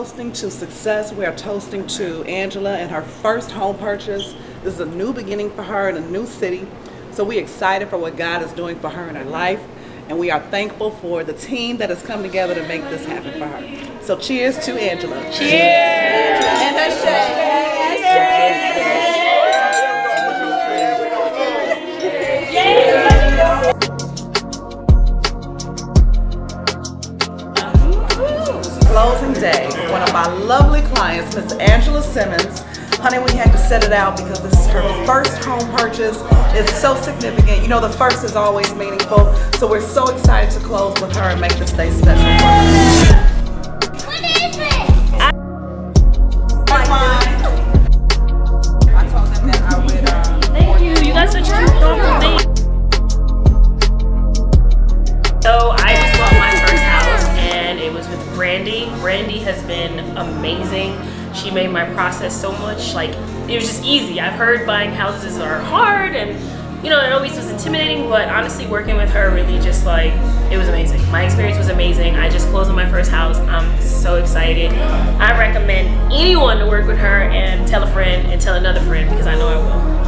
Toasting to success. We are toasting to Angela and her first home purchase. This is a new beginning for her in a new city. So we're excited for what God is doing for her in her life. And we are thankful for the team that has come together to make this happen for her. So cheers to Angela. Cheers! And Closing day. One of my lovely clients, Miss Angela Simmons. Honey, we had to set it out because this is her first home purchase. It's so significant. You know, the first is always meaningful. So we're so excited to close with her and make this day special with Brandi. Brandi has been amazing. She made my process so much like it was just easy. I've heard buying houses are hard and you know it always was intimidating, but honestly working with her really just like it was amazing. My experience was amazing. I just closed on my first house. I'm so excited. I recommend anyone to work with her and tell a friend and tell another friend because I know I will.